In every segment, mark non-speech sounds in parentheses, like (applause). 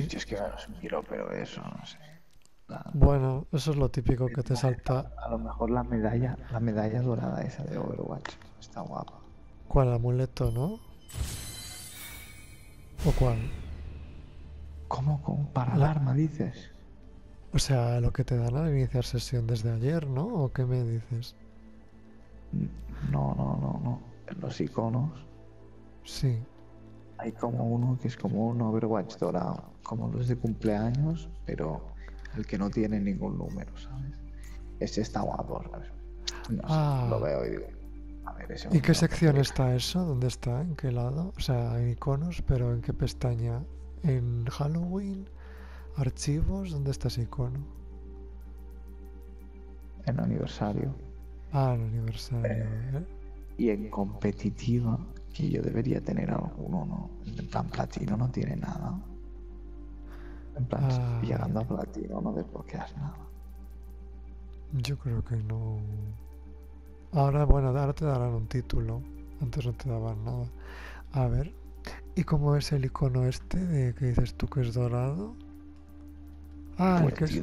sé, yo es que me los miro, pero eso, no sé. Bueno, eso es lo típico que te salta. A lo mejor la medalla, la medalla dorada esa de Overwatch está guapa. ¿Cuál amuleto, no? ¿O cuál? ¿Cómo? ¿Cómo? ¿Para el arma dices? O sea, lo que te dan al iniciar sesión desde ayer, ¿no? ¿O qué me dices? No, no, no, no. En los iconos. Sí. Hay como uno que es como un Overwatch dorado, como los de cumpleaños, pero el que no tiene ningún número, ¿sabes? Ese está guapo, ¿sabes? No ah. lo veo y digo, a ver, ese ¿Y qué sección está eso? ¿Dónde está? ¿En qué lado? O sea, en iconos, pero ¿en qué pestaña? ¿En Halloween? ¿Archivos? ¿Dónde está ese icono? En aniversario. Ah, en aniversario. Eh, ¿eh? Y en competitiva, que yo debería tener alguno, ¿no? En plan platino no tiene nada. En plan, ah. llegando a platino no desbloqueas nada. Yo creo que no. Ahora, bueno, ahora te darán un título. Antes no te daban nada. A ver. ¿Y cómo es el icono este de que dices tú que es dorado? Ah, el que, es,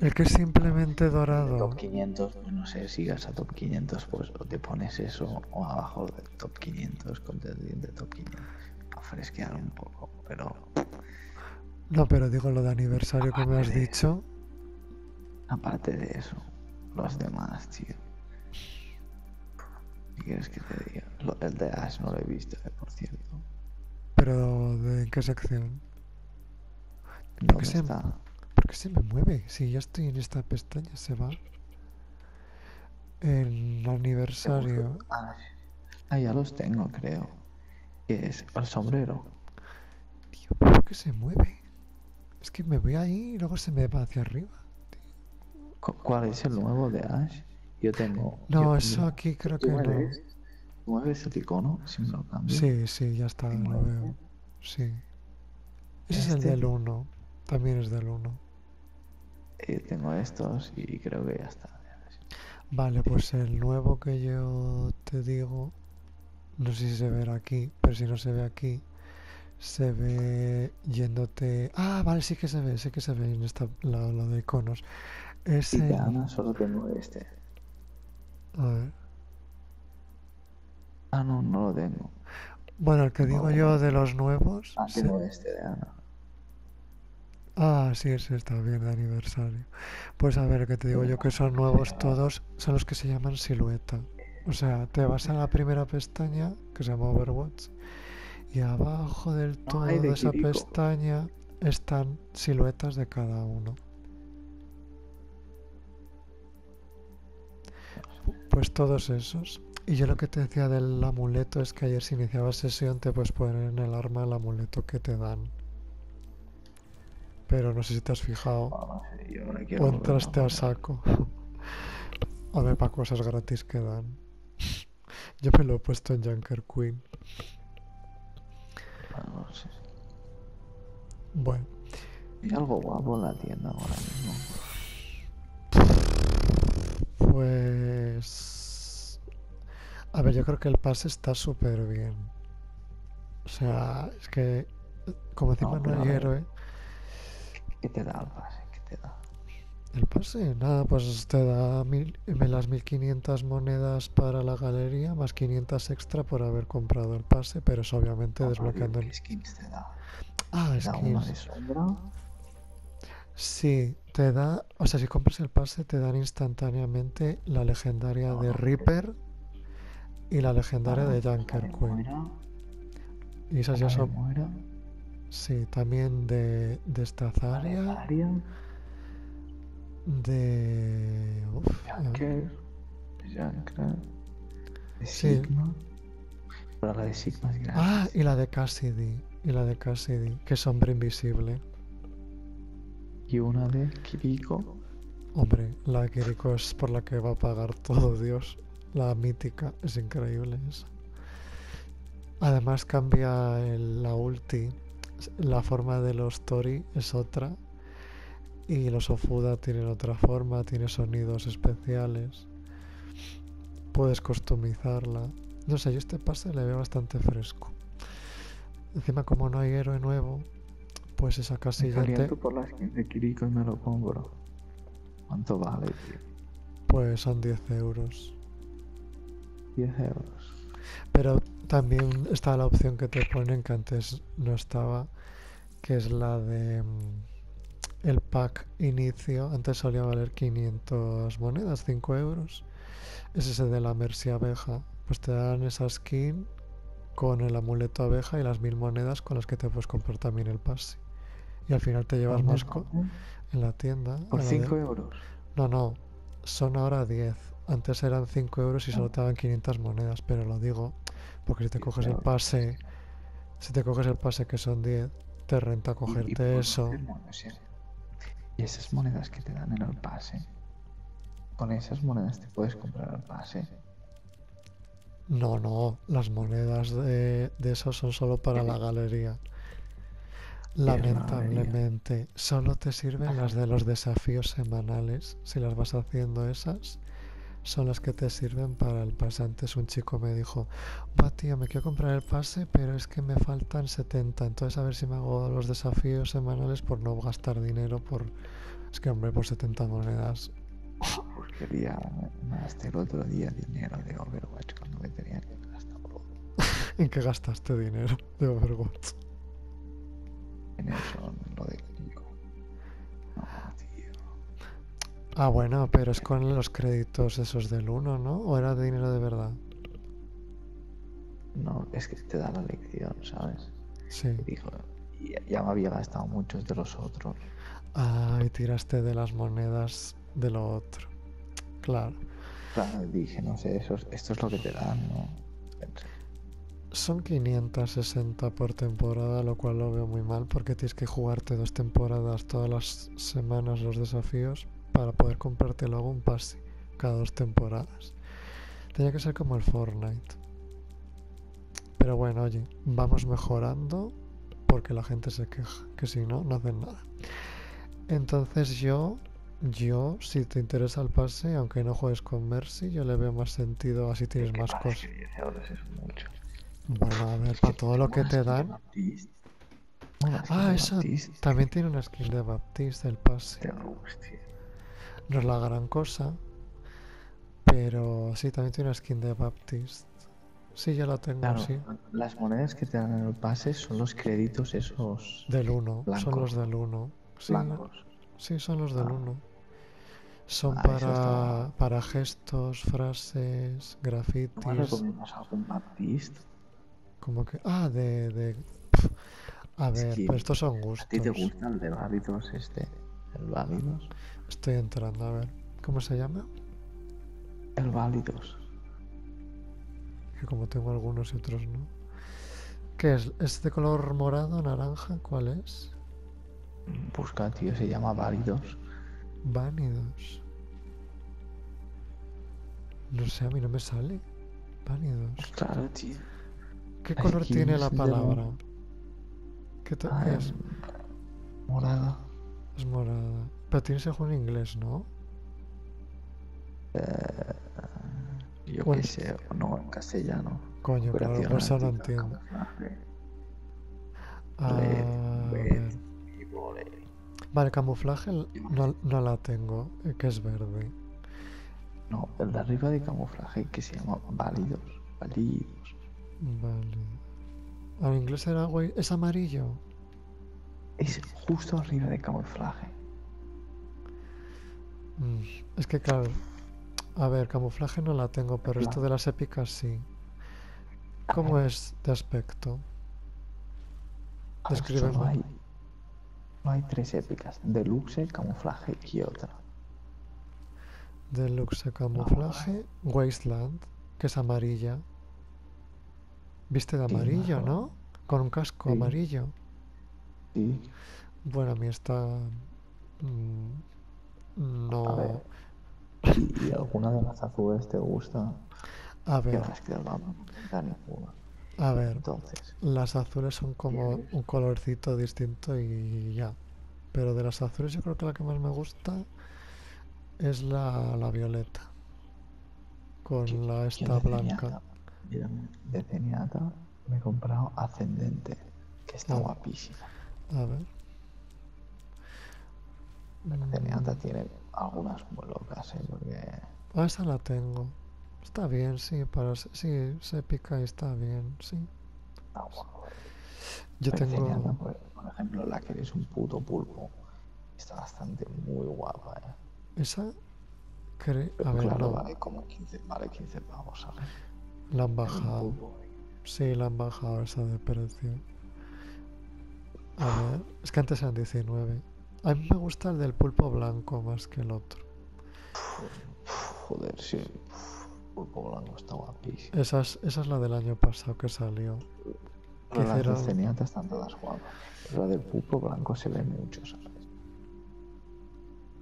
el que es simplemente dorado. Top 500, pues no sé, sigas a top 500, pues o te pones eso o abajo del top 500, contendiente top 500. A fresquear un poco, pero no, pero digo lo de aniversario que me has dicho. Aparte de eso, los demás, tío. ¿Qué quieres que te diga? el de Ash no lo he visto, eh, por cierto. ¿Pero de en qué sección? ¿Por qué, se, ¿Por qué se me mueve? Si ya estoy en esta pestaña, se va. El aniversario. Ah, ya los tengo, creo. Que es el sombrero. Tío, ¿por qué se mueve? Es que me voy ahí y luego se me va hacia arriba. ¿Cuál es el nuevo de Ash? Yo tengo. No, eso aquí creo que no. ¿Mueves el icono si me lo cambio? Sí, sí, ya está, lo veo. Sí. Ese es el este del 1. También es del 1. Eh, tengo estos y creo que ya está. Vale, pues el nuevo que yo te digo, no sé si se ve aquí, pero si no se ve aquí, se ve yéndote. Ah, vale, sí que se ve, sí que se ve en esta lo, de iconos. Y Ana solo tengo este. A ver. Ah, no, no lo tengo. Bueno, el que digo yo de los nuevos. Ah, tengo este de Ana. Ah, sí, ese está bien de aniversario. Pues a ver, que te digo yo que son nuevos todos, son los que se llaman silueta. O sea, te vas a la primera pestaña, que se llama Overwatch, y abajo del todo de esa pestaña están siluetas de cada uno. Pues todos esos. Y yo lo que te decía del amuleto es que ayer si iniciaba sesión te puedes poner en el arma el amuleto que te dan. Pero no sé si te has fijado. Ah, o entraste a saco. (laughs) a ver, para cosas gratis que dan. (laughs) yo me lo he puesto en Junker Queen. Bueno. Hay algo guapo en la tienda ahora mismo. Pues... A ver, yo creo que el pase está súper bien. O sea, es que como encima no, hay héroe... ¿Qué te da el pase? ¿Qué te da? El pase, nada, pues te da mil, las 1500 monedas para la galería, más 500 extra por haber comprado el pase, pero es obviamente desbloqueando. ¿Qué skins te da? Ah, ¿Te skins. Da de sombra? Sí, te da, o sea, si compras el pase te dan instantáneamente la legendaria de Reaper y la legendaria de Junker Queen. Y esas ya son. Sí, también de, de Stazaria de. Uf, Junker, de Sigma. Pero la de Sigma es grande. Ah, y la de Cassidy. Y la de Cassidy, que es hombre invisible. Y una de Kiriko. Hombre, la de Kiriko es por la que va a pagar todo Dios. La mítica, es increíble esa. Además cambia el, la ulti. La forma de los Tori es otra y los Ofuda tienen otra forma, tiene sonidos especiales. Puedes customizarla. No sé, yo este pase le veo bastante fresco. Encima como no hay héroe nuevo, Pues esa Me casilla te... caliento por la skin de Kiriko y me lo compro. ¿Cuánto vale, tío? Pues son 10 euros. 10 euros. Pero también está la opción que te ponen que antes no estaba, que es la de mm, el pack inicio. Antes solía valer 500 monedas, 5 euros. Es ese de la Mercy abeja. Pues te dan esa skin con el amuleto abeja y las mil monedas con las que te puedes comprar también el pase. Y al final te llevas ¿Dónde más en la tienda. Por en la de- 5 euros. No, no, son ahora 10. Antes eran 5 euros y solo Ah. te daban 500 monedas, pero lo digo porque si te 10 coges el pase, si te coges el pase que son 10, te renta Y- y cogerte eso. Y esas monedas que te dan en el pase, con esas monedas te puedes comprar el pase. No, no, las monedas de, de eso son solo para la galería. es la galería? Lamentablemente, solo te sirven las de los desafíos semanales. Si las vas haciendo esas, son las que te sirven para el pase. Antes un chico me dijo, va tío, me quiero comprar el pase, pero es que me faltan 70. Entonces a ver si me hago los desafíos semanales por no gastar dinero por... Es que hombre, por 70 monedas. Me gasté el otro día dinero de Overwatch cuando me tenía que gastar (laughs) ¿En qué gastaste dinero de Overwatch? en eso, en lo de Kiriko. No. Ah, bueno, pero es con los créditos esos del 1, ¿no? ¿O era de dinero de verdad? No, es que te da la lección, ¿sabes? Sí. Y dijo, y ya me había gastado muchos de los otros. Ah, y tiraste de las monedas de lo otro. Claro. Claro, dije, no sé, eso, es- esto es lo que te dan, ¿no? Pensé, Son 560 por temporada, lo cual lo veo muy mal porque tienes que jugarte dos temporadas todas las semanas los desafíos para poder comprarte luego un pase cada dos temporadas. Tenía que ser como el Fortnite. Pero bueno, oye, vamos mejorando porque la gente se queja, que si no, no hacen nada. Entonces yo, yo, si te interesa el pase, aunque no juegues con Mercy, yo le veo más sentido así tienes ¿qué más cosas. Que 10 euros es mucho. Bueno, a ver, para todo lo que te dan, Ah, eso también tiene una skill de Baptiste, el pase. No es la gran cosa, pero sí, también tiene una skin de Baptiste. Sí, ya la tengo, Claro, sí. las monedas que te dan en el pase son los créditos esos Del 1, son los del 1. Sí, blancos. sí, son los del Ah. 1. Son Ah, para, para gestos, frases, ¿No me grafitis, recomiendas algún Baptiste? como que... Ah, de... de a Es ver, que pero estos son ¿A ti te gustos. gusta el de Válidos este? ¿El Válidos? Estoy entrando, a ver. ¿Cómo se llama? El Válidos. que como tengo algunos y otros no. ¿Qué es? ¿Es de color morado, naranja? ¿Cuál es? Busca, tío, se llama Válidos. Vánidos. No sé, a mí no me sale. Vánidos. Claro, tío. ¿Qué color tiene la de- palabra? ¿Qué, to- Ah, qué es? Morada. Es morada. Pero tienes el juego en inglés, ¿no? Yo Bueno. qué sé, no, en castellano. Coño, eso no Ática, entiendo. red. Vale, camuflaje no, no la tengo, eh, que es verde. No, el de arriba de camuflaje que se llama Válidos. Válidos. Vale. En inglés era güey, es amarillo. Es justo arriba de camuflaje. Es que claro, a ver, camuflaje no la tengo, pero esto de las épicas sí. ¿Cómo es de aspecto? a ver, Descríbeme. solo hay, no hay tres épicas. Deluxe, camuflaje y otra. Deluxe camuflaje, Wasteland, que es amarilla. Viste de amarillo. ¿no? Con un casco Sí. amarillo. Sí. Bueno, a mí está... mm, A No... ver. ¿Y alguna de las azules te gusta? A ver. A ver. Entonces. Las azules son como un colorcito distinto y ya. Pero de las azules yo creo que la que más me gusta es la, la violeta. Con la esta blanca. De Ceniata me he comprado Ascendente, que está ah. guapísima. A ver. La Ceniata mm. tiene algunas muy locas, ¿eh? Porque... Ah, esa la tengo. Está bien, sí, para sí, se pica y está bien, sí. Ah, guapo. Yo Pero tengo Zenyatta, por, por ejemplo, la que eres un puto pulpo, está bastante muy guapa, ¿eh? esa cre- a ver, claro, no, vale como 15, vale 15 pavos, ¿sabes? la han bajado. Sí, la han bajado esa de precio. A ver, es que antes eran 19. A mí me gusta el del pulpo blanco más que el otro. Joder, sí. Pulpo blanco está guapísimo. Esa es, esa es la del año pasado que salió. Pero las de Zenyatta están todas guapas. La del pulpo blanco se ve mucho, ¿sabes?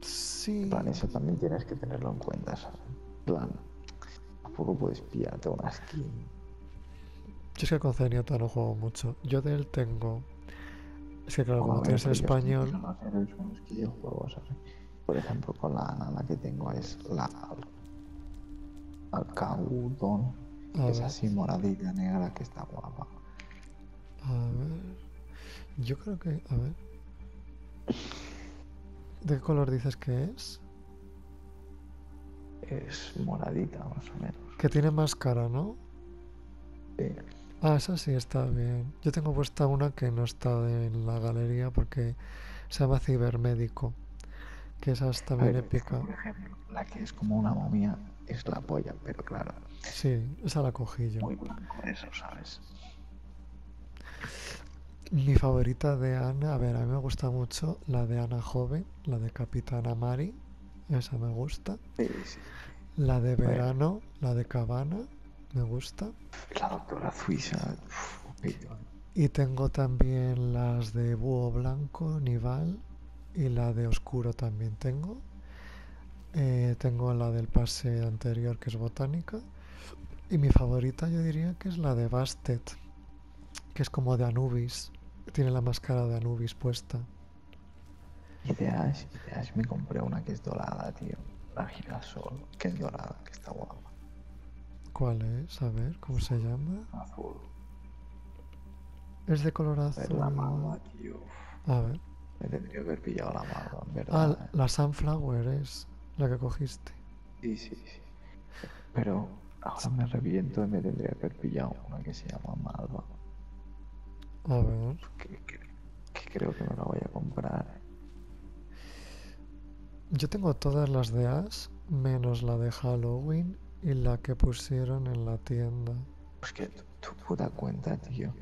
Sí, plan, eso también tienes que tenerlo en cuenta, ¿sabes? En plan, tampoco puedes pillarte una skin. yo es que con Zenyatta no juego mucho. Yo de él tengo. Es que claro, cuando tienes español. el- son los que yo juego, ¿sabes? Por ejemplo, con la la que tengo es la Al- Alcaudon, A que es así moradita negra, que está guapa. A ver. Yo creo que. A ver. ¿De qué color dices que es? Es moradita, más o menos. Que tiene máscara, ¿no? Sí. Ah, esa sí está bien. Yo tengo puesta una que no está en la galería porque se llama Cibermédico. Que esa es también ver, épica. por ejemplo, la que es como una momia es la polla, pero claro, Sí, esa la cogí yo. muy blanco eso, ¿sabes? Mi favorita de Ana, a ver, a mí me gusta mucho la de Ana joven, la de Capitana Mari. Esa me gusta. Sí, sí. La de Bueno. verano, la de Cabana, me gusta. La doctora Suiza. Y tengo también las de Búho Blanco, Nival, y la de Oscuro también tengo. Eh, tengo la del pase anterior que es Botánica. Y mi favorita yo diría que es la de Bastet, que es como de Anubis. Tiene la máscara de Anubis puesta. Y de Ash, y de Ash me compré una que es dorada, tío. La girasol, que es dorada, que está guapa. ¿Cuál es? A ver, ¿cómo se llama? Azul. Es de color Es la azul. malva, tío. A ver. Me tendría que haber pillado la malva, en Ah, verdad. ¿eh? la Sunflower es la que cogiste. Sí, sí, sí. Pero ahora me reviento y me tendría que haber pillado una que se llama malva. A ver. Que, que- que creo que me la voy a comprar. ¿eh? Yo tengo todas las de Ash, menos la de Halloween y la que pusieron en la tienda. Pues que tu, tu puta cuenta, tío.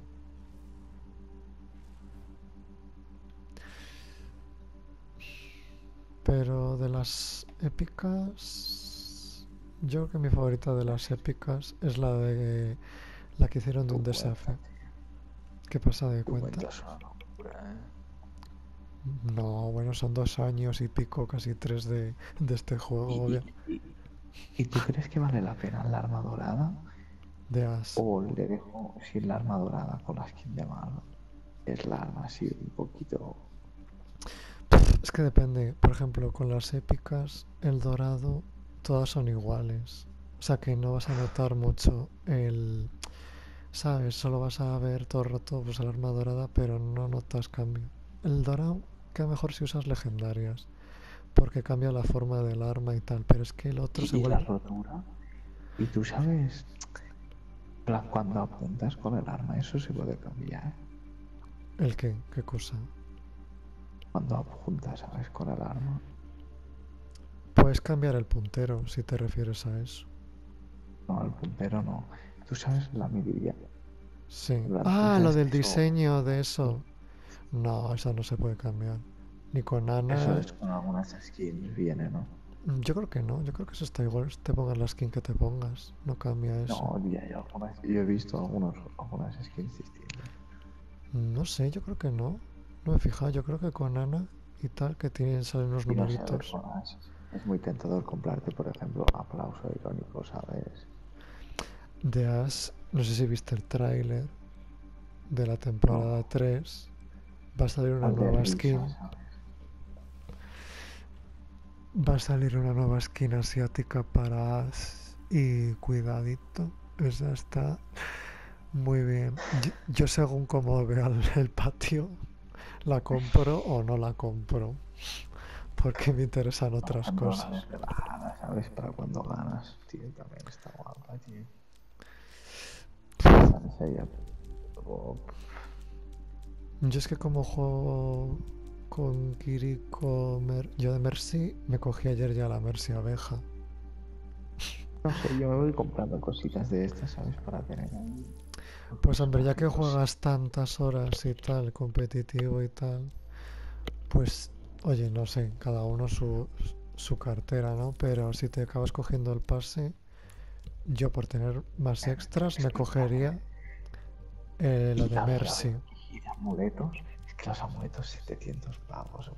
Pero de las épicas, yo creo que mi favorita de las épicas es la de la que hicieron de un desafío. ¿Qué pasa de cuenta? es ¿eh? No, bueno, son dos años y pico, casi tres de, de este juego, ¿Y, obvio, y- y- tú crees que vale la pena la arma dorada? de Ash. ¿O le dejo sin la arma dorada con la skin de malva? Es la arma así un poquito... Es que depende, por ejemplo, con las épicas, el dorado, todas son iguales. O sea que no vas a notar mucho el... ¿Sabes? Solo vas a ver todo el rato pues, el arma dorada, pero no notas cambio. El dorado queda mejor si usas legendarias, porque cambia la forma del arma y tal, pero es que el otro se ¿Y la vuelve... rotura? Y tú sabes... Cuando apuntas con el arma, eso se puede cambiar. ¿El qué? ¿Qué cosa? Cuando apuntas, ¿sabes? Con el arma. Puedes cambiar el puntero, si te refieres a eso. No, el puntero no. Tú sabes la mirilla. Sí. La Ah, lo del diseño de eso. No, eso no se puede cambiar. Ni con Ana. Eso es con algunas skins viene, ¿no? Mm, Yo creo que no, yo creo que eso está igual, te pongas la skin que te pongas, no cambia eso. No, ya. Yo he visto algunos, algunas skins distintas. No sé, yo creo que no. No me he fijado, yo creo que con Ana y tal, que tienen, salen no sé, numeritos. Es muy tentador comprarte, por ejemplo, aplauso irónico, ¿sabes? De Ash, no sé si viste el tráiler de la temporada 3. Va a salir una nueva skin. Va a salir una nueva skin asiática para Ash. Y cuidadito, esa está muy bien. Yo, yo según como vea el, el patio, la compro o no la compro. porque me interesan otras Cuando cosas. ganas, ¿sabes? Para cuando ganas, tío, también está guapa, tío. Luego, Yo es que como juego con Kiriko, Mer- yo de Mercy, me cogí ayer ya la Mercy abeja. No sé, yo me voy comprando cositas de estas, ¿sabes? Para tener ahí. Pues hombre, ya que juegas tantas horas y tal, competitivo y tal, pues oye, no sé, cada uno su, su cartera, ¿no? Pero si te acabas cogiendo el pase, yo por tener más extras me cogería eh, lo de Mercy. Y de amuletos, que los amuletos 700 pavos.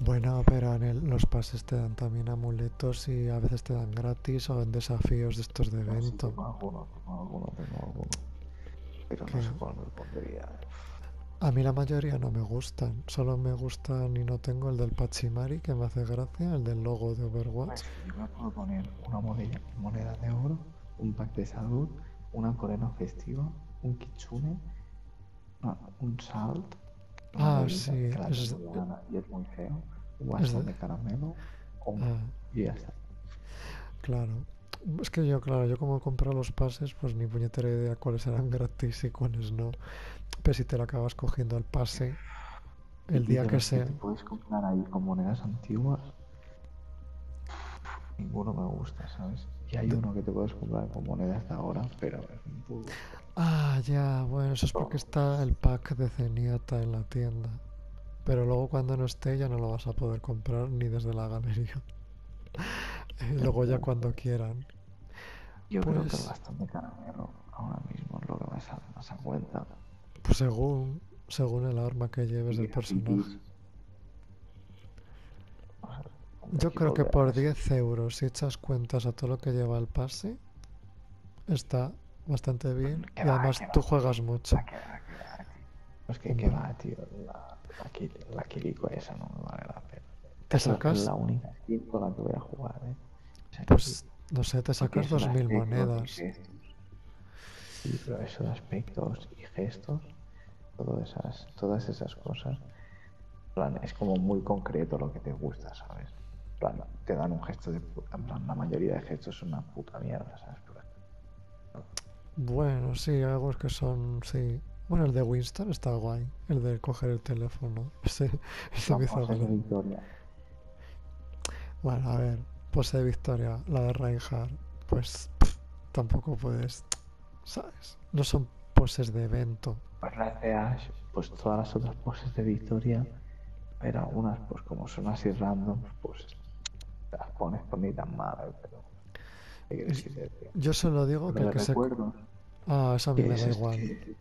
Bueno, pero en el- los pases te dan también amuletos y a veces te dan gratis o en desafíos de estos de No, sí, evento. tengo alguno, tengo alguno, tengo alguno. Pero ¿Qué? no sé cuál me pondría. A mí la mayoría no me gustan, solo me gustan y no tengo el del Pachimari que me hace gracia, el del logo de Overwatch. Pues yo me puedo poner una moneda, moneda de oro, un pack de salud, una corona festiva, un kitsune, un salt, Ah, sí, es- y es muy feo, bastón de- de caramelo, Ah, y ya está. claro. Es que yo, claro, yo como he comprado los pases, pues ni puñetera idea cuáles eran (laughs) gratis y cuáles no. Pero si te lo acabas cogiendo el pase, el día que sea. te puedes comprar ahí con monedas antiguas, ninguno me gusta, ¿sabes? Y hay uno que te puedes comprar con monedas de ahora, pero es un poco... Ah, ya, bueno, eso es porque está el pack de Zenyatta en la tienda. Pero luego cuando no esté ya no lo vas a poder comprar ni desde la galería. Y (laughs) luego ya cuando quieran. Yo creo que el Pues- bastón de caramelo ahora mismo es lo que me sale más a cuenta. Pues según, según el arma que lleves del personaje. Yo creo que por armas. 10 euros, si echas cuentas a todo lo que lleva el pase, está bastante bien. Que Y además va. tú juegas mucho. Va, que va, que. Es que, que va, tío. La, la, Kiri- la Kiriko esa no me vale la pena. ¿Te Es la- sacas? la única skin con la que voy a jugar, ¿eh? O sea, Pues no sé, te sacas eso de 2.000 aspectos y monedas. Sí, pero eso de aspectos y gestos, todas esas, todas esas cosas, plan, es como muy concreto lo que te gusta, ¿sabes? Plan, te dan un gesto de puta, en plan, la mayoría de gestos son una puta mierda, ¿sabes? Bueno, sí, hay algunos que son, sí. Bueno, el de Winston está guay, el de coger el teléfono. (laughs) Ese, gracia. victoria. Bueno, a ver, pose de victoria, la de Reinhardt, pues pff, tampoco puedes, ¿sabes? No son poses de evento. Pues la de Ash, pues todas las otras poses de victoria, pero algunas, pues como son así random, pues las pones por ni tan mal, pero... Yo solo digo que el de que se... Ah, eso a mí ¿qué me es da igual. ¿Qué-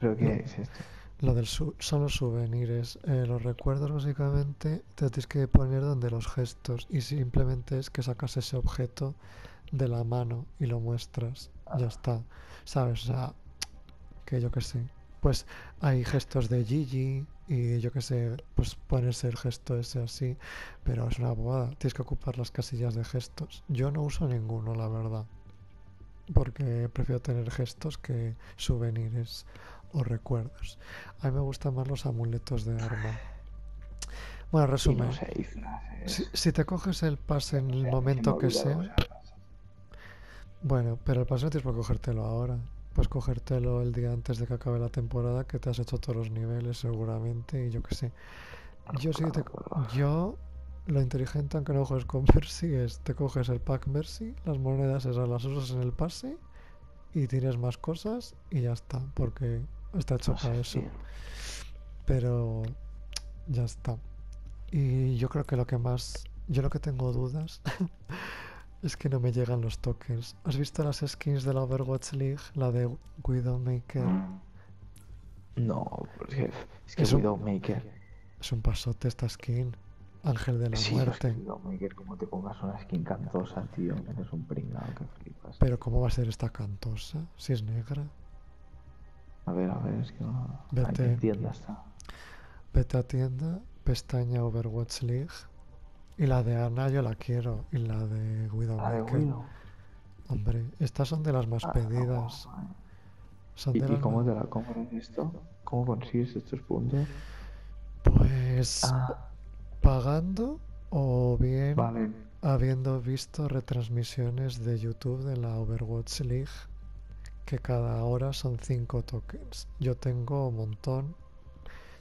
¿Pero qué No. es esto? Lo del su- son los souvenirs. Eh, los recuerdos básicamente te tienes que poner donde los gestos y simplemente es que sacas ese objeto de la mano y lo muestras. Ya Ah. está. ¿Sabes? O sea, que yo que sé. Pues hay gestos de Gigi y yo que sé, pues ponerse el gesto ese así, pero es una bobada. Tienes que ocupar las casillas de gestos. Yo no uso ninguno, la verdad. Porque prefiero tener gestos que souvenirs o recuerdos. A mí me gustan más los amuletos de arma. Bueno, resumen. no sé. Si, si te coges el pase en O el sea, momento me que sea, bueno, pero el pase no tienes por cogértelo ahora. Puedes cogértelo el día antes de que acabe la temporada, que te has hecho todos los niveles seguramente, y yo qué sé. Yo sí te... Yo, lo inteligente, aunque no juegues con (laughs) Mercy, es te coges el pack Mercy, las monedas esas las usas en el pase, y tienes más cosas, y ya está, porque está hecho para eso. Pero ya está. Y yo creo que lo que más, yo lo que tengo dudas (laughs) es que no me llegan los tokens. ¿Has visto las skins de la Overwatch League? La de Widowmaker. No, porque es que Es un- Widowmaker. Es un pasote esta skin. Ángel de la Sí, muerte. Widowmaker, como te pongas una skin cantosa, tío, eres un pringado que flipas. Pero ¿cómo va a ser esta cantosa? Si es negra. A ver, a ver, es que no. Vete. en tienda está. Vete a tienda, pestaña Overwatch League. Y la de Ana yo la quiero. Y la de Widowmaker. Widow. Hombre, estas son de las más Ah, pedidas. no. Son ¿Y, de y las cómo más- te la compras esto? ¿Cómo consigues estos puntos? Pues Ah, pagando o bien Vale. habiendo visto retransmisiones de YouTube de la Overwatch League, que cada hora son 5 tokens. Yo tengo un montón,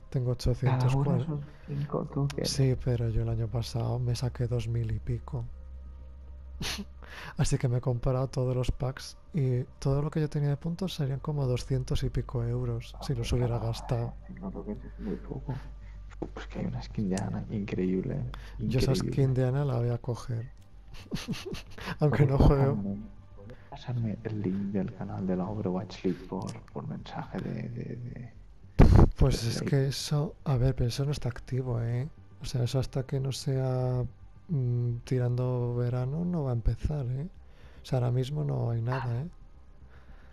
tengo Cada 840. hora son 5 tokens. Sí, pero yo el año pasado me saqué 2000 y pico. (laughs) Así que me he comprado todos los packs y todo lo que yo tenía de puntos serían como 200 y pico euros si los hubiera gastado. 5 tokens es muy poco. Pues que hay una skin de Ana increíble. Yo esa skin de Ana la voy a coger. (laughs) Aunque ¿Puedes no juego. pasarme- el link del canal de la Overwatch League por, por mensaje de, de, de- Pues de es Play? que eso, a ver, pero eso no está activo, ¿eh? O sea, eso hasta que no sea mm, tirando verano no va a empezar, ¿eh? O sea, ahora mismo no hay nada, ¿eh?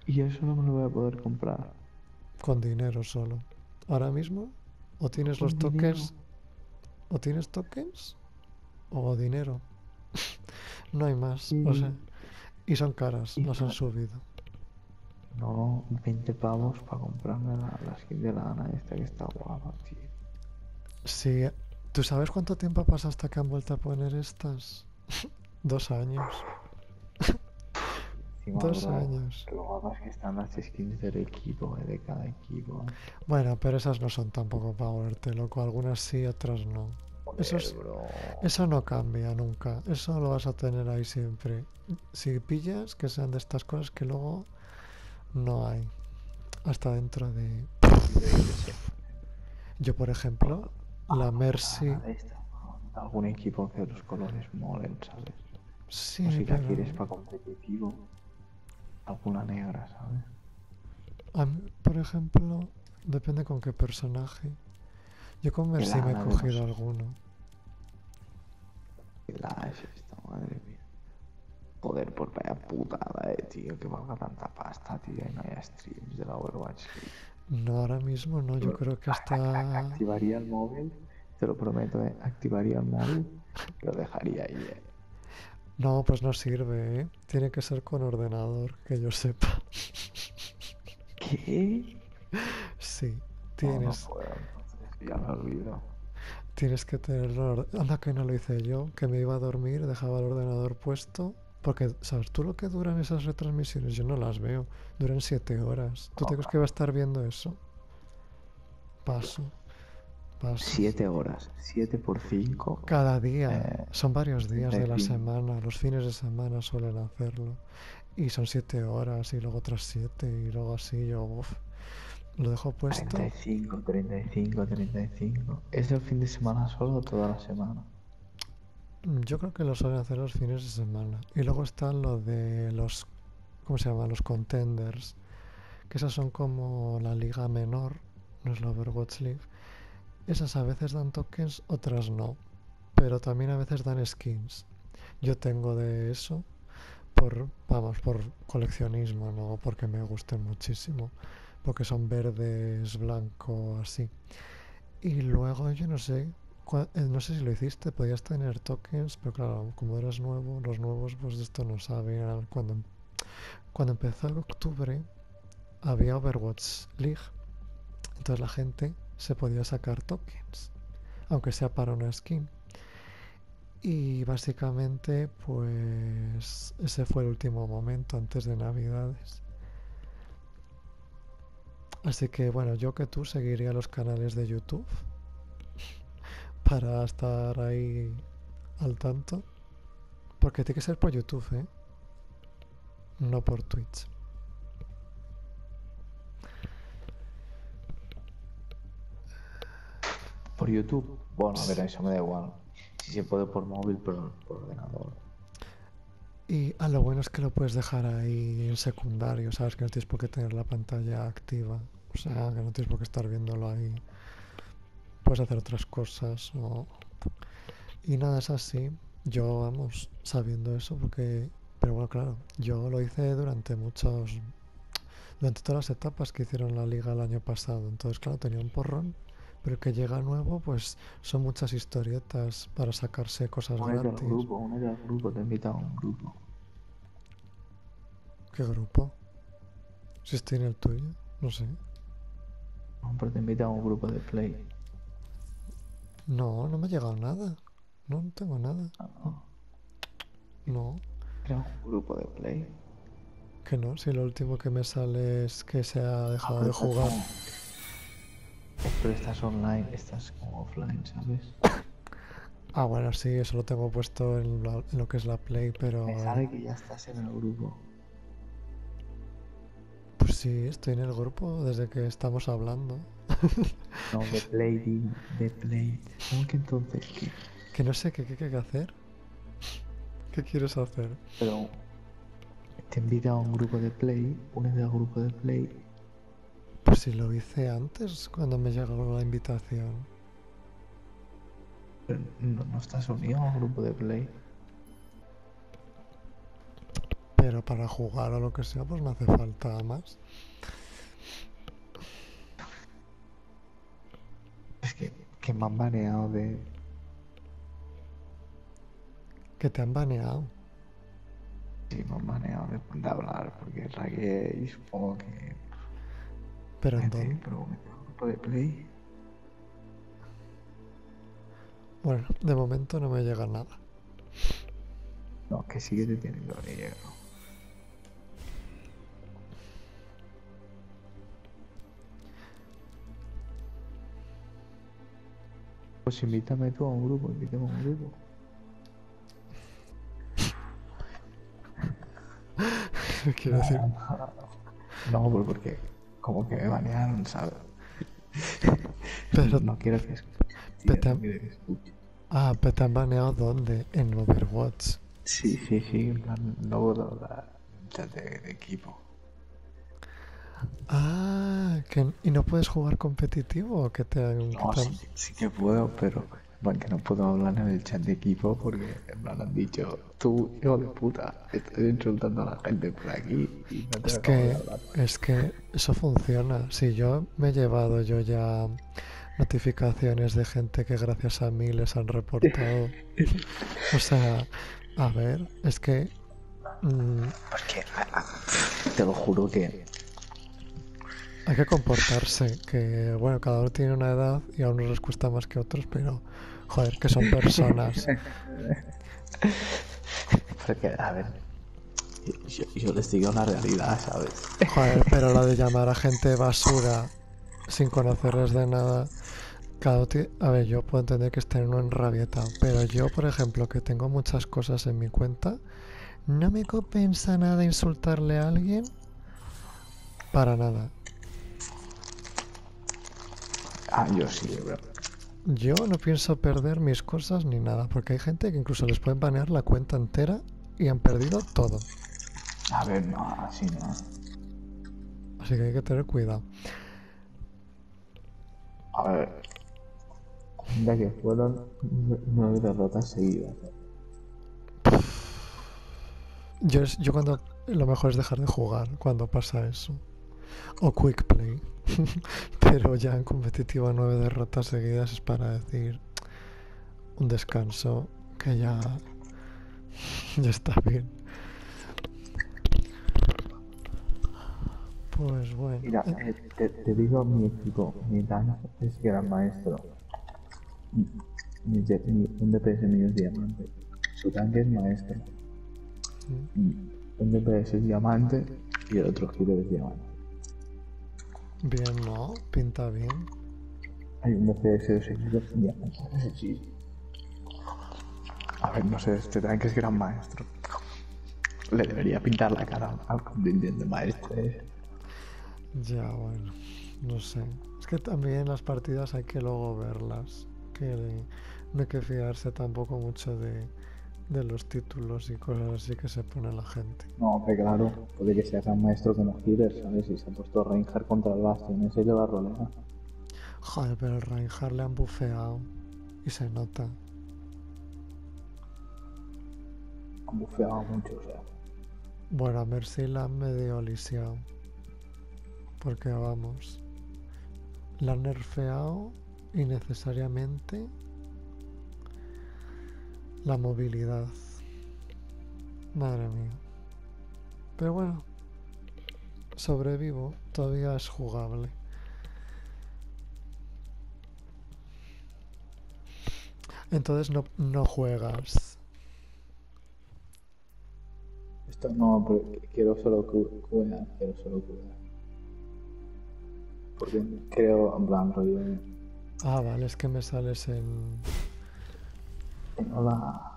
Y eso no me lo voy a poder comprar. Con dinero solo. Ahora mismo, o tienes los dinero. tokens, o tienes tokens, o dinero. (laughs) No hay más, o sea, y son caras, Y las han subido. No, 20 pavos para comprarme la, la skin de la Ana esta que está guapa, tío. Sí, ¿tú sabes cuánto tiempo ha pasado hasta que han vuelto a poner estas? (laughs) Dos años. Encima, Dos bro, años. Lo guapas que están las skins del equipo, eh, de cada equipo. Bueno, pero esas no son tampoco para volverte loco. Algunas sí, otras no. Eso, es- eso no cambia nunca. Eso lo vas a tener ahí siempre. Si pillas, que sean de estas cosas que luego no hay. Hasta dentro de... Yo, por ejemplo, la Mercy... Bro. Algún equipo que los colores molen, ¿sabes? Sí, o si la pero quieres para competitivo, alguna negra, ¿sabes? a mí, por ejemplo, depende con qué personaje. Yo con Mercy me he cogido los- alguno. La es esta, madre mía. Joder, por vaya putada, eh, tío, que valga tanta pasta, tío, y no haya streams de la Overwatch. No, ahora mismo no. Yo creo que hasta... Activaría el móvil, te lo prometo, eh, activaría el móvil lo dejaría ahí, eh. No, pues no sirve, ¿eh? Tiene que ser con ordenador, que yo sepa. ¿Qué? Sí, No, no tienes, puedo, ya lo olvido. tienes que tenerlo. Anda que no lo hice yo, que me iba a dormir, dejaba el ordenador puesto. Porque, ¿sabes tú lo que duran esas retransmisiones? Yo no las veo. Duran siete horas. ¿Tú te crees que va a estar viendo eso? Paso. Paso. Siete horas, siete por cinco. Cada día. Eh, Son varios días de la 35. semana. Los fines de semana suelen hacerlo. Y son siete horas y luego otras siete y luego así. Yo, uf, lo dejo puesto. 35, 35, 35. ¿Es el fin de semana solo o toda la semana? Yo creo que lo suelen hacer los fines de semana. Y luego están lo de los, ¿cómo se llama? Los contenders. Que esas son como la liga menor, no es la Overwatch League. Esas a veces dan tokens, otras no. Pero también a veces dan skins. Yo tengo de eso por, vamos, por coleccionismo, no porque me gusten muchísimo. Porque son verdes, blanco, así. Y luego yo no sé, eh, no sé si lo hiciste, podías tener tokens, pero claro, como eras nuevo, los nuevos pues de esto no saben. Cuando, em- cuando empezó el octubre había Overwatch League, entonces la gente se podía sacar tokens, aunque sea para una skin. Y básicamente pues ese fue el último momento antes de Navidades. Así que bueno, yo que tú seguiría los canales de YouTube (laughs) para estar ahí al tanto. Porque tiene que ser por YouTube, ¿eh? No por Twitch. ¿Por YouTube? Bueno, a ver, eso me da igual. Si se puede por móvil, pero por ordenador. Y a lo bueno es que lo puedes dejar ahí en secundario, ¿sabes? Que no tienes por qué tener la pantalla activa. O sea, que no tienes por qué estar viéndolo ahí. Puedes hacer otras cosas o... Y nada, es así. Yo, vamos, sabiendo eso, porque... Pero bueno, claro, yo lo hice durante muchos... Durante todas las etapas que hicieron la liga el año pasado. Entonces, claro, tenía un porrón. Pero el que llega nuevo, pues son muchas historietas para sacarse cosas Únete al gratis. grupo, únete al grupo, te he invitado a un grupo. ¿Qué grupo? Si estoy en el tuyo, no sé. No, pero te he invitado a un grupo de play. No, no me ha llegado nada. No, no tengo nada. Ah, No, Era un grupo de play. que no. Si lo último que me sale es que se ha dejado de jugar. Pero estás online, estás como offline, ¿sabes? (coughs) Ah, bueno, sí, eso lo tengo puesto en, la- en lo que es la Play, pero... Me sale que ya estás en el grupo. Pues sí, estoy en el grupo desde que estamos hablando. (laughs) No, de play, de play. ¿Cómo que entonces qué? Que no sé qué hay que hacer. ¿Qué quieres hacer? Pero te invita a un grupo de play, únete al grupo de play. Si lo hice antes, cuando me llegó la invitación. Pero no, no estás unido a un grupo de play. Pero para jugar o lo que sea, pues no hace falta más. Es que, que me han baneado de. Que te han baneado. Sí, me han baneado de, de hablar porque ragué y supongo que. Pero en dónde? grupo de play. Bueno, de momento no me llega nada. No, que sí que te tienen que haber llegado. Pues invítame tú a un grupo, invítame a un grupo. (laughs) Quiero decir, (laughs) No, pues porque como que me banearon, ¿sabes? (laughs) pero... No quiero que escuche. Ah, pero te han baneado ¿dónde? En Overwatch. Sí, sí, sí, en plan, no chat de, de equipo. Ah, que, ¿y no puedes jugar competitivo? ¿O que te que No, te sí, sí que puedo, pero que no puedo hablar en el chat de equipo porque en plan han dicho, tú, hijo de puta, estás insultando a la gente por aquí y no te Es que, es que eso funciona. Si yo me he llevado yo ya notificaciones de gente que gracias a mí les han reportado. O sea, a ver, es que... mm, Porque te lo juro que hay que comportarse, que bueno, cada uno tiene una edad y a unos les cuesta más que a otros, pero joder, que son personas. Porque, a ver, yo, yo les digo una realidad, ¿sabes? Joder, pero lo de llamar a gente basura sin conocerles de nada, cada A ver, yo puedo entender que estén uno enrabietado, pero yo, por ejemplo, que tengo muchas cosas en mi cuenta, no me compensa nada insultarle a alguien para nada. Ah, yo sí, bro. Yo no pienso perder mis cosas ni nada, porque hay gente que incluso les pueden banear la cuenta entera y han perdido todo. A ver, no, así no. Así que hay que tener cuidado. A ver. Ya que fueron nueve derrotas seguidas. Yo, es- yo cuando lo mejor es dejar de jugar cuando pasa eso. O quick play. (laughs) Pero ya en competitivo nueve derrotas seguidas es para decir un descanso que ya (laughs) ya está bien. Pues bueno. Mira, eh, te, te digo mi equipo, mi tank es gran maestro. Mi, un DPS mío es diamante. Su tanque es maestro. Un DPS es diamante y el otro healer es diamante. Bien, ¿no? Pinta bien. Hay un de. Ese. A ver, no sé, este tanque es gran maestro. Le debería pintar la cara al contingente de maestro. ese. Ya, bueno, no sé. Es que también las partidas hay que luego verlas. Que no hay que fiarse tampoco mucho de, de los títulos y cosas así que se pone la gente. No, hombre, claro, puede que sea gran maestro como healer, ¿sabes? Si se ha puesto Reinhardt contra el Bastion, ese le va a rolear. Joder, pero el Reinhardt le han bufeado y se nota. Han bufeado mucho, o sea. Bueno, a Mercy la han medio lisiado. Porque vamos, la han nerfeado innecesariamente la movilidad. Madre mía. Pero bueno, sobrevivo, todavía es jugable. Entonces no, no juegas. Esto no, pero quiero solo cuidar, quiero solo cuidar. Porque creo, en plan, rollo. Ah, vale, es que me sales en. Tengo la.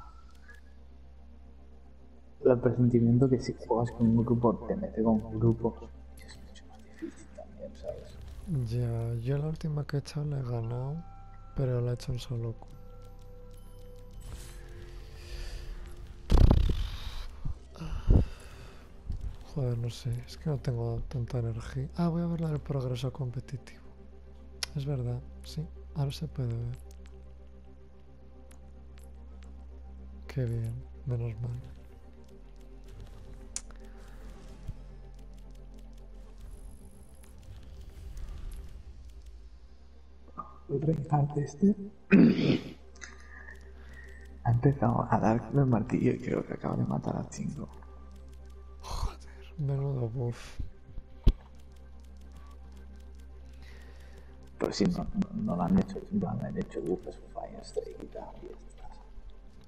El presentimiento que si juegas con un grupo, te mete con un grupo. Es mucho más difícil también, ¿sabes? Ya, yo la última que he hecho la he ganado, pero la he hecho en solo. Joder, no sé, es que no tengo tanta energía. Ah, voy a ver la del progreso competitivo. Es verdad, sí, ahora se puede ver. Qué bien, menos mal. El reinhardt este ha empezado a darme el martillo y creo que acaba de matar a cinco. Joder, menudo buff. Pero si no, no, lo han hecho, no han hecho buffs Fire Strike y tal. Y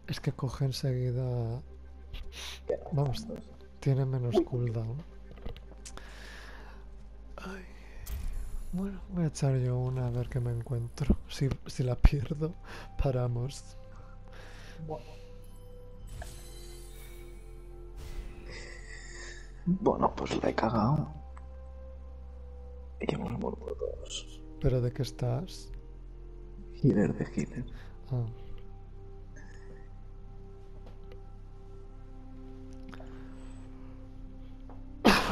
es que coge enseguida. Vamos, tiene menos cooldown. Ay. Bueno, voy a echar yo una a ver qué me encuentro. Si, si la pierdo, paramos. Bueno, pues la he cagado. Y hemos muerto todos. ¿Pero de qué estás? Healer de healer. Ah.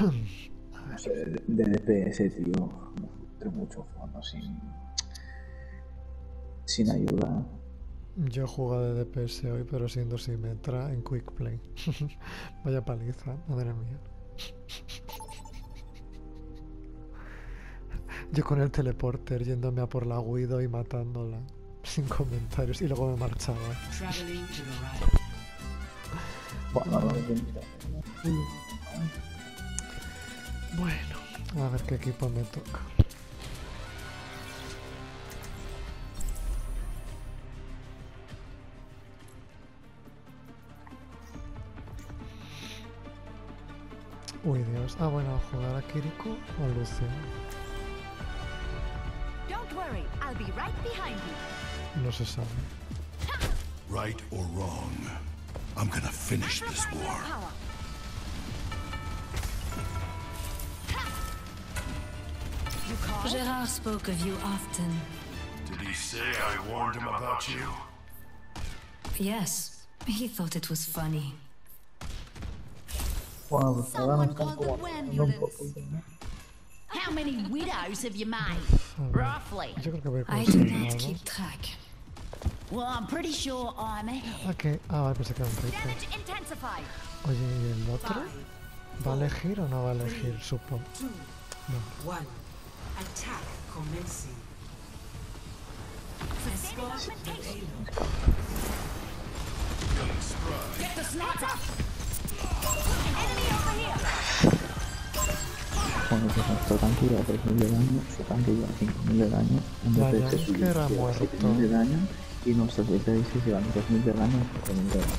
No sé, de DPS, tío, de mucho fondo sin, sin ayuda. Yo he jugado de DPS hoy, pero siendo Simetra en Quick Play. (laughs) Vaya paliza, madre mía. Yo con el teleporter yéndome a por la Guido y matándola. Sin comentarios. Y luego me marchaba. Bueno, bueno, a ver qué equipo me toca. Uy, Dios. Ah, bueno, ¿a jugar a Kiriko o a Lucio? No se sabe. Right or wrong, I'm gonna finish this war. Gerard spoke of you often. Did he say I warned him about you? Yes, he thought it was funny. Someone called the ambulance. How many widows have you made? Roughly. I do not keep track. Well, I'm pretty sure I'm ahead. Ok, ah, vale, pensé que era un Damage intensified. Oye, ¿y el otro? ¿Va a elegir o no va a elegir? Supongo. No. Attack commencing. Get the sniper! Enemy over here! Bueno, pues nuestro tanque iba a 3000 de daño, su tanque iba a 5000 de daño, en vez de que era muerto. 7000 de daño y nuestros 16 iban 2000 de daño y 4000 de daño.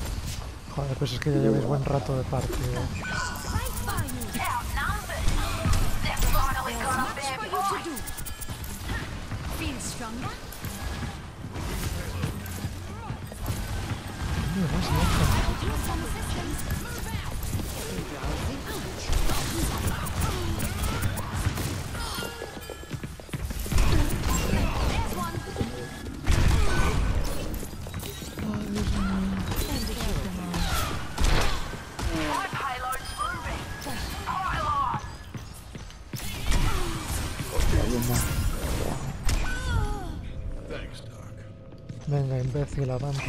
Joder, pues es que ya lleváis buen rato de where's the Venga, imbécil, avanza.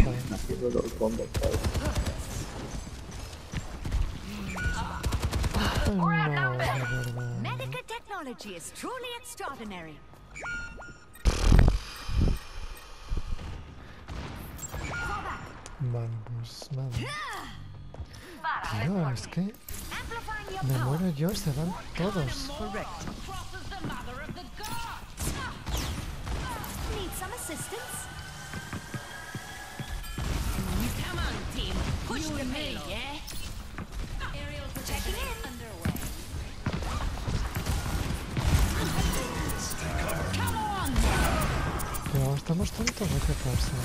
No, Medical technology is truly extraordinary. Vale, pues nada. Tío, es que me muero yo, se van todos. Need some assistance? You and me, yeah? Checking in. Underway. Come on! Pero estamos tontos o qué pasa?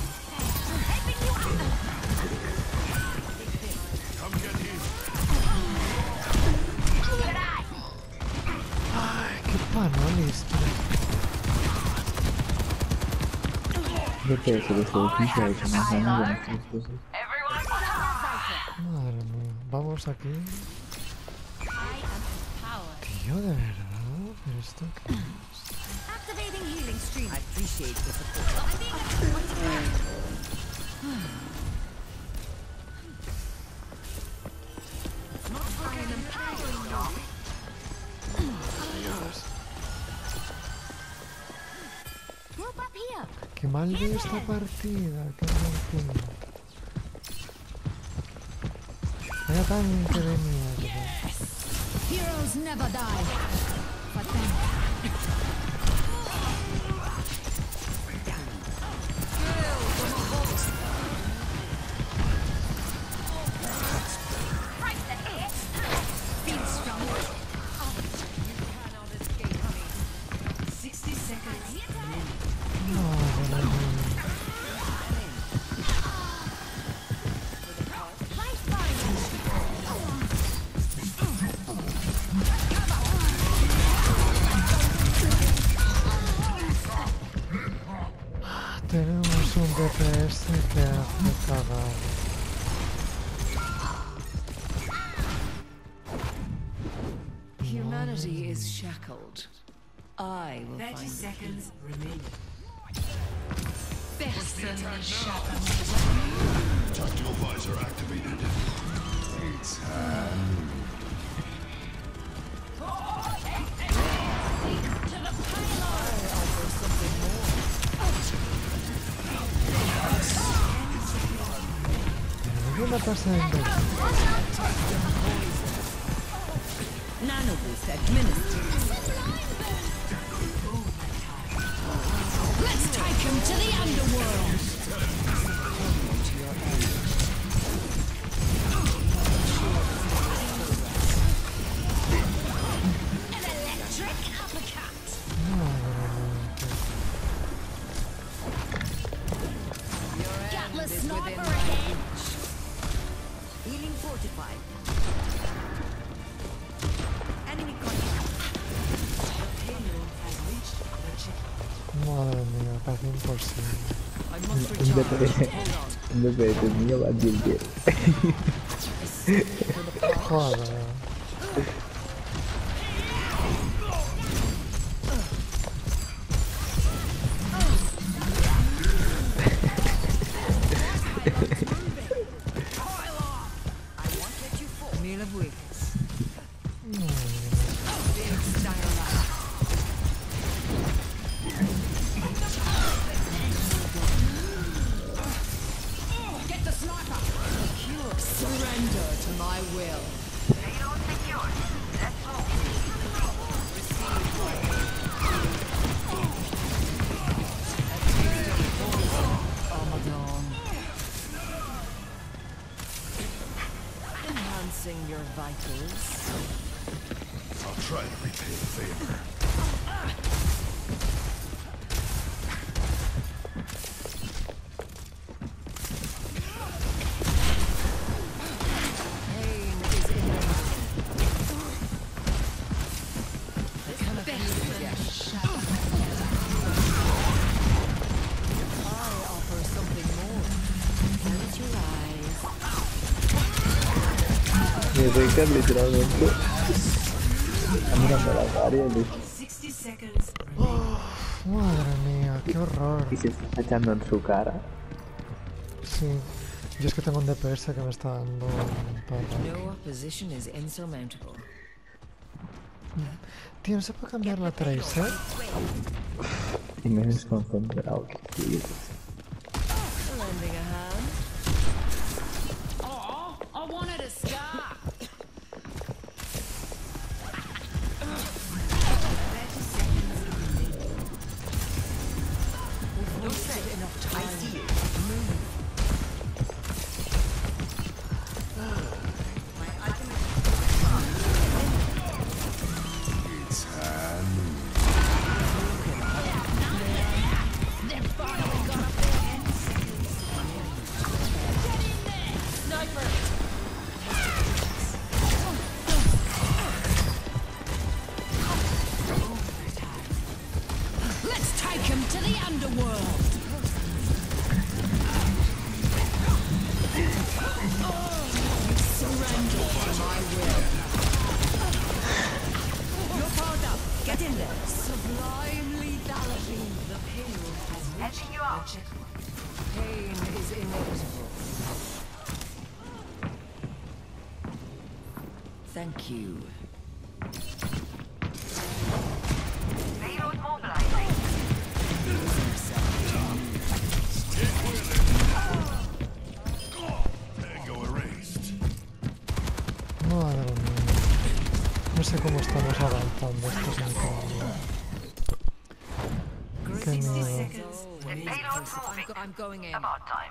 Come get him. ¡Qué panolis! Yo creo que ese edificio ha hecho más daño que nuestras cosas. Madre Vamos aquí. Tío, de verdad. Qué mal de esta partida. Qué mal Vaya tanque de mierda. Heroes never die. Shackled. I will 30 find seconds remaining. Tactical visor activated. ¿Qué me pasa en DPS mío va a Ricker literalmente mirando la cara y le- 60 seconds. Madre mía, qué horror. y se está echando en su cara. Sí. Yo es que tengo un DPS que me está dando un palo. No opposition is insurmountable. Tío, ¿no se puede cambiar la Tracer? Y me he desconcentrado. que from this doesn't come. Give me. I'm going in. About time.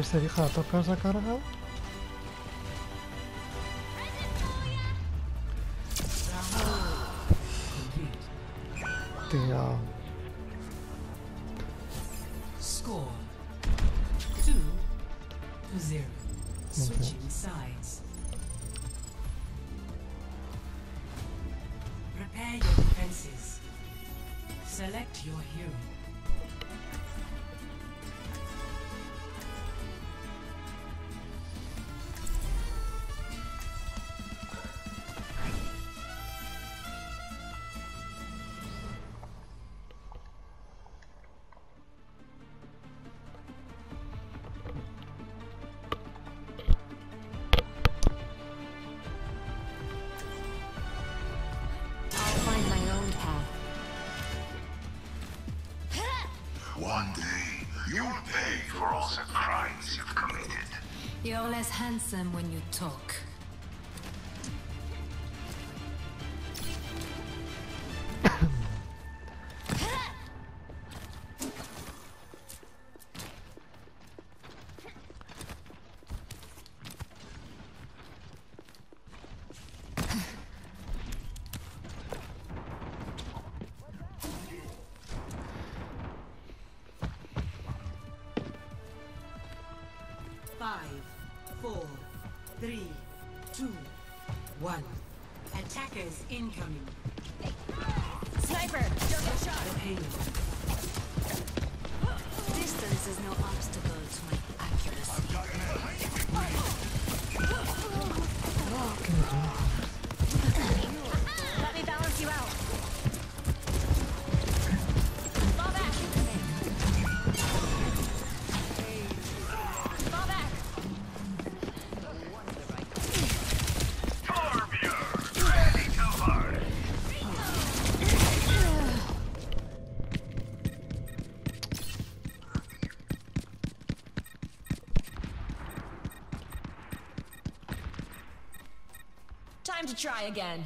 este fija, tocas la carga them when you talk. Five, four, Three, two, one. Attackers incoming. Sniper, double shot. The. Distance is no obstacle to my accuracy. I've got an enemy. Walk. try again.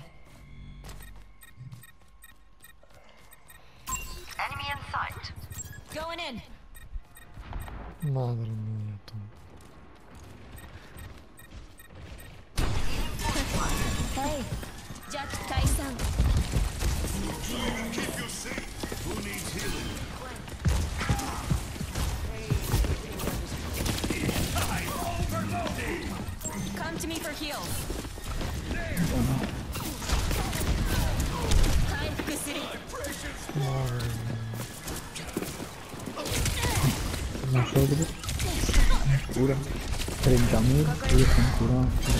Okay.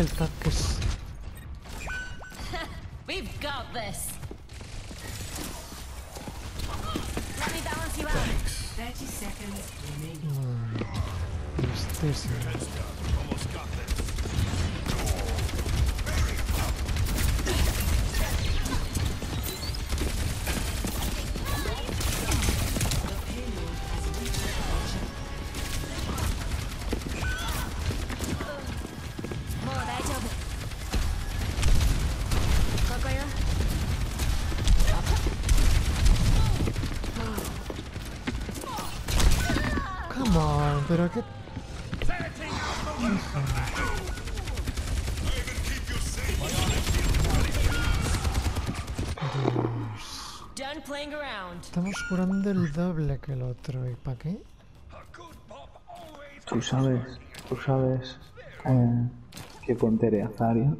Es que el tanque es... We've got this. Let me balance you out. Thirty seconds remaining. tristísimo. More, pero qué... Dios. Estamos curando el doble que el otro. ¿Y para qué? Tú sabes, tú sabes eh, que con Tereazaria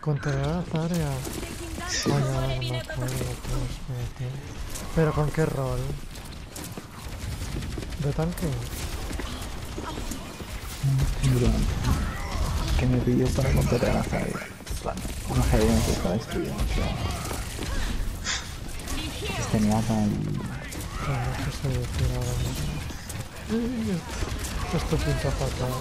Contra la Zaria. Oye, ahora no espérate. ¿Pero con qué rol? ¿De tanque? que me pidió para con Tereazaria. En plan, una gerencia que estaba estudiando. Tenía tan... Claro, no sé decir ahora mismo. Esto pinta fatal.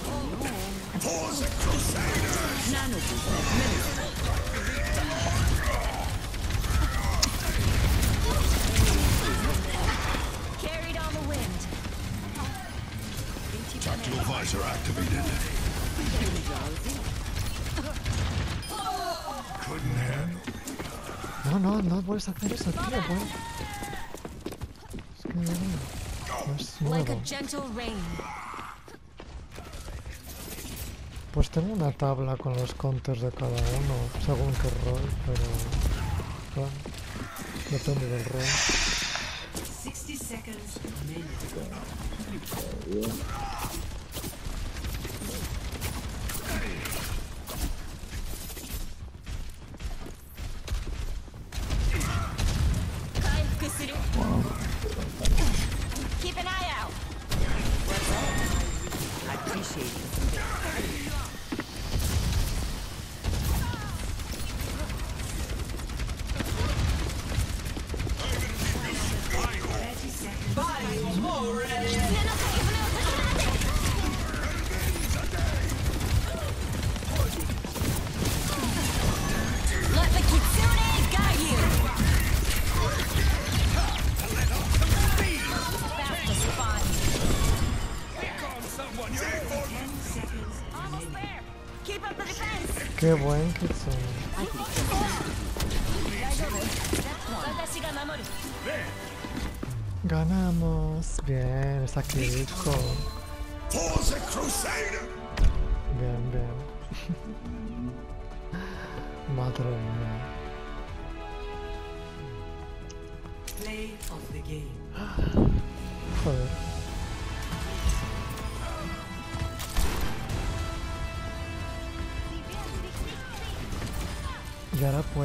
Tactical visor activated. Couldn't handle. No, no, no puedes hacer eso, tío. Pues. Es que no, no es Like a nuevo. gentle rain. Pues tengo una tabla con los counters de cada uno, según qué rol, pero... Bueno, depende del rol. Sixty seconds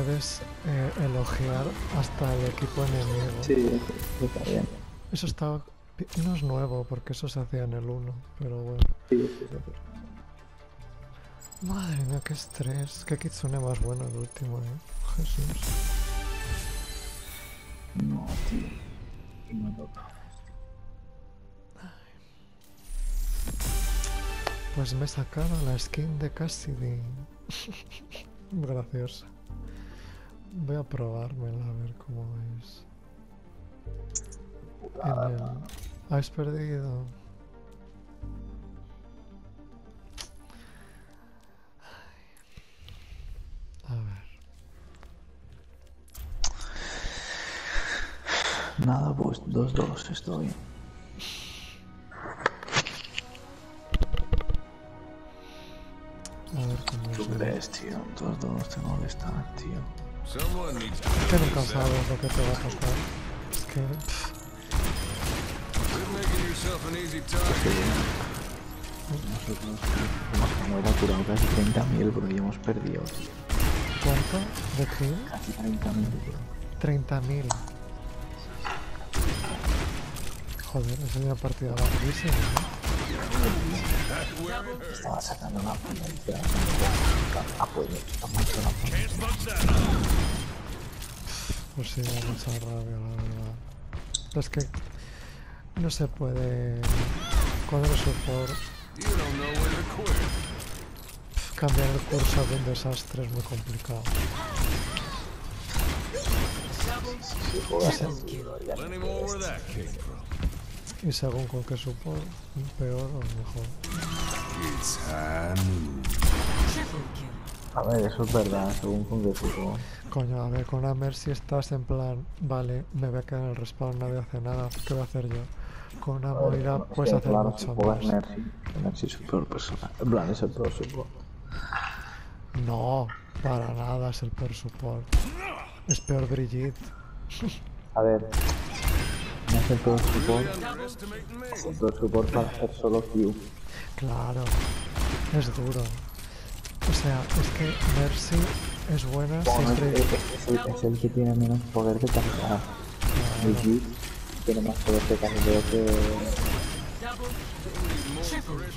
Puedes eh, elogiar hasta el equipo enemigo. Sí, está bien. Eso está... No es nuevo, porque eso se hacía en el 1, pero bueno. Sí, sí, sí, sí. Madre mía, qué estrés. Qué kitsune más bueno el último, eh. Jesús. No, tío. No toca. Pues me he sacado la skin de Cassidy. (laughs) Graciosa. Voy a probármela a ver cómo es. En el... ¿Has perdido? A ver. Nada, pues 2-2 estoy. Cómo ¿Tú es. el- crees, tío? 2-2 te molestan, tío. Someone needs to Es que nunca sabes lo que te va a tocar. Es que... Nosotros hemos ganado curado casi 30.000, bro, y hemos perdido, tío. ¿Cuánto? ¿De kill? Casi 30.000, bro. 30.000. Joder, es una partida larguísima, ¿no? Estaba sacando una literalmente. Ah, muerto la polla. Pues sí, da mucha rabia, la verdad. Es que no se puede... Cuando eres support, cambiar el curso de un desastre es muy complicado. That came from. Y según con qué support, peor o mejor. A ver, eso es verdad, según con qué fútbol. Coño, a ver, con una Mercy estás en plan, vale, me voy a quedar en el respawn, nadie hace nada, ¿qué voy a hacer yo? Con una Moira puedes hacer claro, mucho más. Mercy, Mercy es el peor personaje. En plan, es el peor support. No, para nada es el peor support. Es peor Brigitte. A ver, el peor support, el peor support para hacer solo Q. Claro, es duro. O sea, es que Mercy es buena Bueno, siempre. es- es el, es el que tiene menos poder de calidad. El G tiene más poder de calidad que...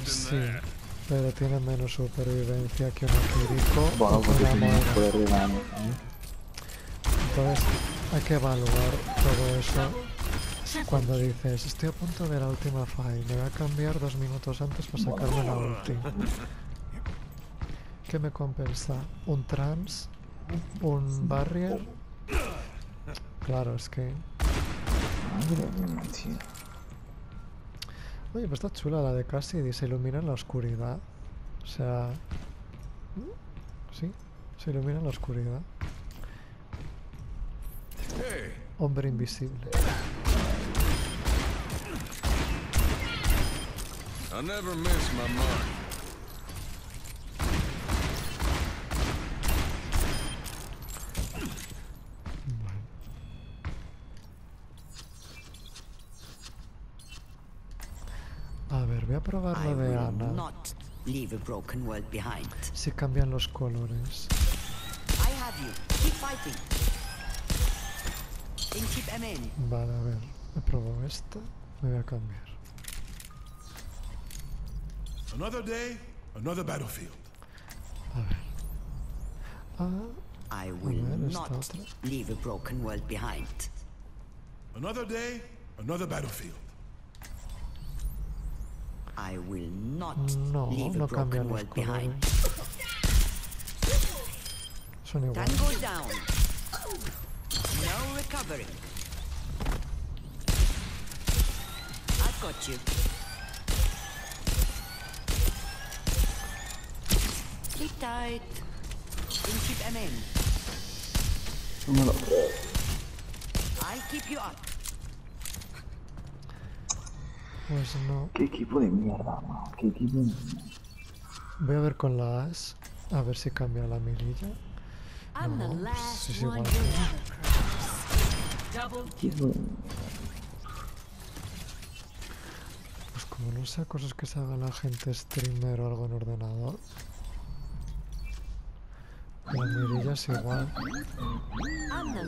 Sí, pero tiene menos supervivencia que una Kiriko Bueno, o porque tiene más poder de. Entonces hay que evaluar todo eso cuando dices estoy a punto de la última fight, me voy a cambiar dos minutos antes para sacarme la ulti. ¿Qué me compensa? ¿Un trans? ¿Un barrier? Claro, es que... Oye, pues está chula la de Cassidy, se ilumina en la oscuridad. O sea... Sí, se ilumina en la oscuridad. Hombre invisible. I never miss my mark. A ver, voy a probar lo de will Ana. not leave a broken world behind. Si cambian los colores. I have you. Keep fighting. Keep in. Vale, a ver. He probado esta. Me voy a cambiar. Another day, another battlefield. A ver. Ah, I will not leave a broken world behind. Another day, another battlefield. I will not no, leave a broken cambian los world behind. Son iguales. Tango down. No recovery. I've got you. Tight. Then keep M in. No me lo creo. I'll keep you up. Pues no. ¿Qué equipo de mierda, man? ¿Qué equipo de mierda? Voy a ver con la As. A ver si cambia la mirilla. I'm the No, pues last es igual. Pues como no sea cosas que se haga la gente streamer o algo en ordenador. La mirilla es igual. I'm the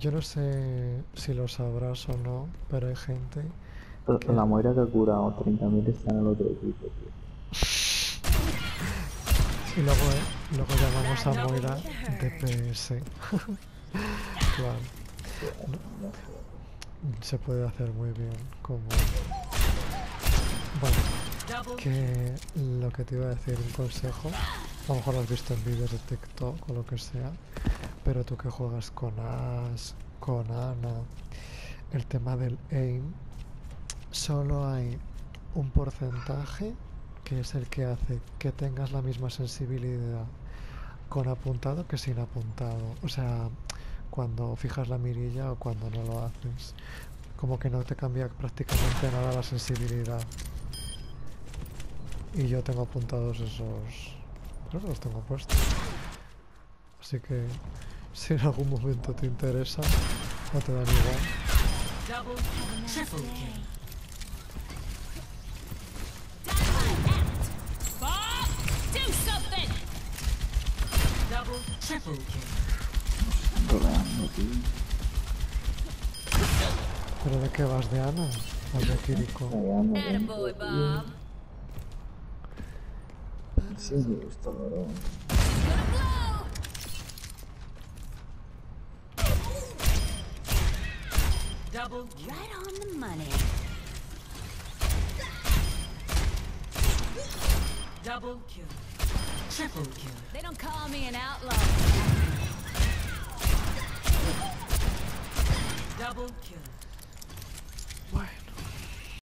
yo no sé si lo sabrás o no, pero hay gente La- La Moira que ha curado 30.000 está en el otro equipo, tío. (laughs) y luego, eh, luego llamamos a Moira DPS. (laughs) claro. No, se puede hacer muy bien como... Bueno, que lo que te iba a decir, un consejo, a lo mejor lo has visto en vídeos de TikTok o lo que sea, pero tú que juegas con Ash, con Ana, el tema del aim, solo hay un porcentaje que es el que hace que tengas la misma sensibilidad con apuntado que sin apuntado. O sea, cuando fijas la mirilla o cuando no lo haces. Como que no te cambia prácticamente nada la sensibilidad. Y yo tengo apuntados esos... Creo que los tengo puestos. Así que si en algún momento te interesa, no te dan igual. ¿Pero de qué vas? ¿De Ana? ¿O de Kiriko? Sí, me gusta, Double kill. Right on the money. Double kill. Triple kill. They don't call me an outlaw. Double kill.